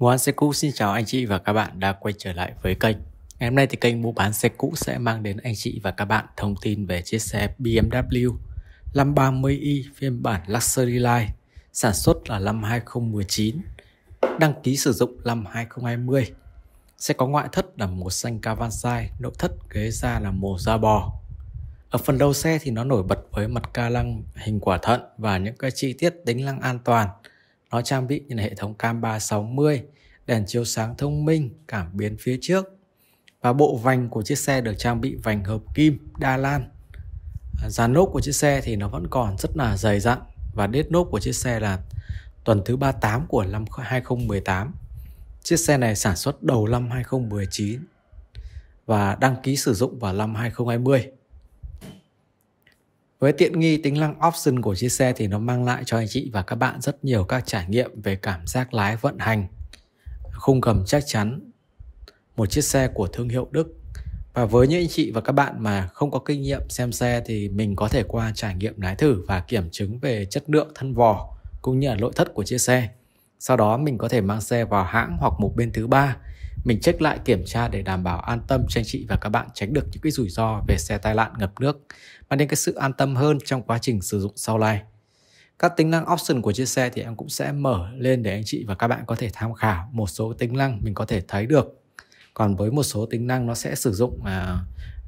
Mua xe cũ xin chào anh chị và các bạn đã quay trở lại với kênh. Ngày hôm nay thì kênh mua bán xe cũ sẽ mang đến anh chị và các bạn thông tin về chiếc xe BMW 530i phiên bản Luxury Line sản xuất là năm 2019, đăng ký sử dụng năm 2020. Xe có ngoại thất là màu xanh Cavansai, nội thất ghế da là màu da bò. Ở phần đầu xe thì nó nổi bật với mặt ca lăng hình quả thận và những cái chi tiết tính năng an toàn – nó trang bị như là hệ thống cam 360, đèn chiếu sáng thông minh, cảm biến phía trước. Và bộ vành của chiếc xe được trang bị vành hợp kim đa lan. À, dàn nốt của chiếc xe thì nó vẫn còn rất là dày dặn và đết nốt của chiếc xe là tuần thứ 38 của năm 2018. Chiếc xe này sản xuất đầu năm 2019 và đăng ký sử dụng vào năm 2020. Với tiện nghi tính năng option của chiếc xe thì nó mang lại cho anh chị và các bạn rất nhiều các trải nghiệm về cảm giác lái vận hành, khung gầm chắc chắn, một chiếc xe của thương hiệu Đức. Và với những anh chị và các bạn mà không có kinh nghiệm xem xe thì mình có thể qua trải nghiệm lái thử và kiểm chứng về chất lượng thân vỏ cũng như là nội thất của chiếc xe. Sau đó mình có thể mang xe vào hãng hoặc một bên thứ ba mình check lại kiểm tra để đảm bảo an tâm cho anh chị và các bạn tránh được những cái rủi ro về xe tai nạn ngập nước mang đến cái sự an tâm hơn trong quá trình sử dụng sau này. Các tính năng option của chiếc xe thì em cũng sẽ mở lên để anh chị và các bạn có thể tham khảo một số tính năng mình có thể thấy được. Còn với một số tính năng nó sẽ sử dụng à,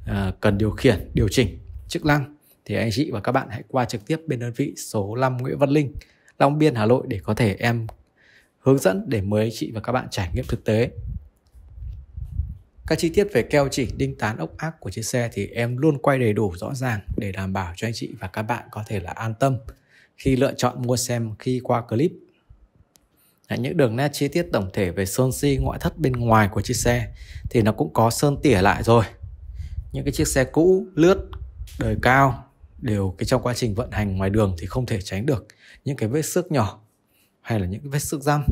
à, cần điều khiển điều chỉnh chức năng thì anh chị và các bạn hãy qua trực tiếp bên đơn vị số 5 Nguyễn Văn Linh Long Biên Hà Nội để có thể em hướng dẫn để mời anh chị và các bạn trải nghiệm thực tế các chi tiết về keo chỉ, đinh tán, ốc ác của chiếc xe thì em luôn quay đầy đủ rõ ràng để đảm bảo cho anh chị và các bạn có thể là an tâm khi lựa chọn mua xem khi qua clip. Những đường nét chi tiết tổng thể về sơn si ngoại thất bên ngoài của chiếc xe thì nó cũng có sơn tỉa lại rồi. Những cái chiếc xe cũ, lướt, đời cao đều cái trong quá trình vận hành ngoài đường thì không thể tránh được những cái vết xước nhỏ hay là những cái vết xước răm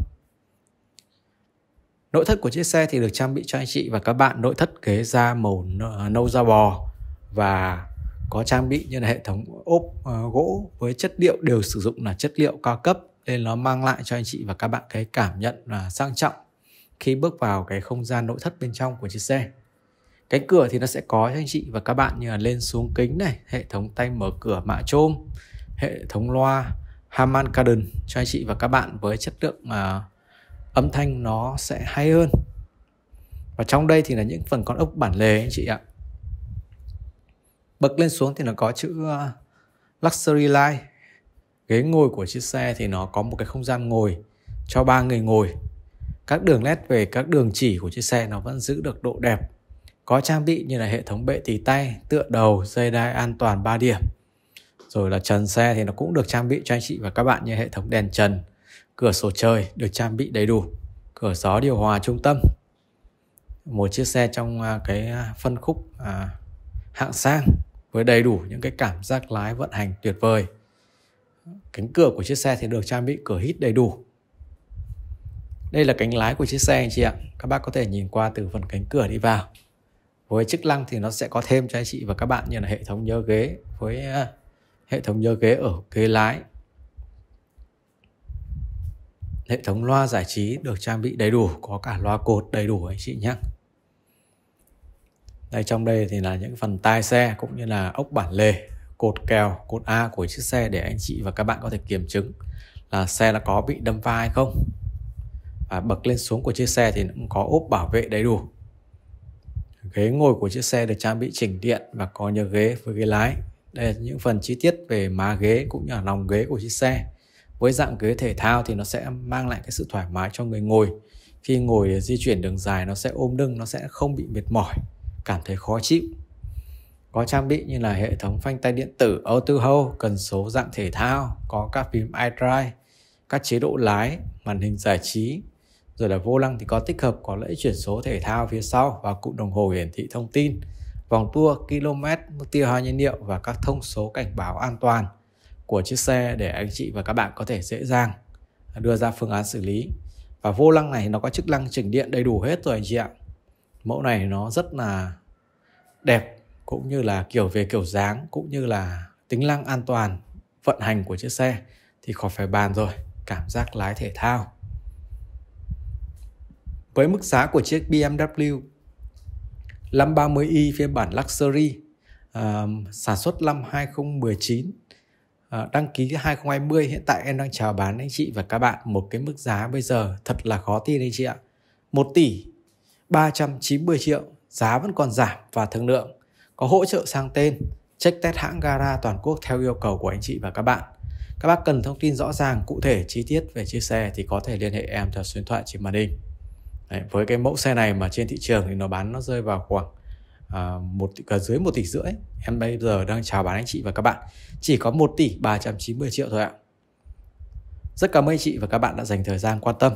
Nội thất của chiếc xe thì được trang bị cho anh chị và các bạn nội thất ghế da màu à, nâu da bò và có trang bị như là hệ thống ốp uh, gỗ với chất liệu đều sử dụng là chất liệu cao cấp nên nó mang lại cho anh chị và các bạn cái cảm nhận là sang trọng khi bước vào cái không gian nội thất bên trong của chiếc xe. Cánh cửa thì nó sẽ có cho anh chị và các bạn như là lên xuống kính này, hệ thống tay mở cửa mạ trôm, hệ thống loa Harman Kardon cho anh chị và các bạn với chất lượng uh, âm thanh nó sẽ hay hơn. Và trong đây thì là những phần con ốc bản lề anh chị ạ. Bật lên xuống thì nó có chữ ờ, luxury line. Ghế ngồi của chiếc xe thì nó có một cái không gian ngồi cho ba người ngồi. Các đường nét về, các đường chỉ của chiếc xe nó vẫn giữ được độ đẹp. Có trang bị như là hệ thống bệ tì tay, tựa đầu, dây đai an toàn 3 điểm. Rồi là trần xe thì nó cũng được trang bị cho anh chị và các bạn như hệ thống đèn trần cửa sổ trời được trang bị đầy đủ. Cửa gió điều hòa trung tâm. Một chiếc xe trong à, cái à, phân khúc à, hạng sang với đầy đủ những cái cảm giác lái vận hành tuyệt vời. Cánh cửa của chiếc xe thì được trang bị cửa hít đầy đủ. Đây là cánh lái của chiếc xe anh chị ạ. Các bác có thể nhìn qua từ phần cánh cửa đi vào. Với chức năng thì nó sẽ có thêm cho anh chị và các bạn như là hệ thống nhớ ghế với à, hệ thống nhớ ghế ở ghế lái hệ thống loa giải trí được trang bị đầy đủ, có cả loa cột đầy đủ anh chị nhé. Đây, trong đây thì là những phần tai xe cũng như là ốc bản lề, cột kèo, cột A của chiếc xe để anh chị và các bạn có thể kiểm chứng là xe là có bị đâm va hay không. Và bậc lên xuống của chiếc xe thì cũng có ốp bảo vệ đầy đủ. Ghế ngồi của chiếc xe được trang bị chỉnh điện và có nhờ ghế với ghế lái. Đây là những phần chi tiết về má ghế cũng như là lòng ghế của chiếc xe với dạng ghế thể thao thì nó sẽ mang lại cái sự thoải mái cho người ngồi. Khi ngồi di chuyển đường dài, nó sẽ ôm lưng, nó sẽ không bị mệt mỏi, cảm thấy khó chịu. Có trang bị như là hệ thống phanh tay điện tử auto hold cần số dạng thể thao, có các phím iDrive, các chế độ lái, màn hình giải trí, rồi là vô lăng thì có tích hợp, có lẫy chuyển số thể thao phía sau và cụm đồng hồ hiển thị thông tin, vòng tua, km mức tiêu hao nhiên liệu và các thông số cảnh báo an toàn của chiếc xe để anh chị và các bạn có thể dễ dàng đưa ra phương án xử lý. Và vô lăng này nó có chức năng chỉnh điện đầy đủ hết rồi anh chị ạ. Mẫu này nó rất là đẹp cũng như là kiểu về kiểu dáng cũng như là tính năng an toàn vận hành của chiếc xe. Thì khỏi phải bàn rồi cảm giác lái thể thao. Với mức giá của chiếc BMW 530i phiên bản Luxury uh, sản xuất năm 2019 Ờ, đăng ký 2020 hiện tại em đang chào bán anh chị và các bạn một cái mức giá bây giờ thật là khó tin anh chị ạ. 1 tỷ 390 triệu giá vẫn còn giảm và thương lượng. Có hỗ trợ sang tên check test hãng gara toàn quốc theo yêu cầu của anh chị và các bạn. Các bác cần thông tin rõ ràng cụ thể chi tiết về chiếc xe thì có thể liên hệ em theo số điện thoại trên màn hình. Đấy, với cái mẫu xe này mà trên thị trường thì nó bán nó rơi vào khoảng à, một cả dưới một tỷ rưỡi em bây giờ đang chào bán anh chị và các bạn. Chỉ có 1 tỷ 390 triệu thôi ạ. Rất cảm ơn anh chị và các bạn đã dành thời gian quan tâm.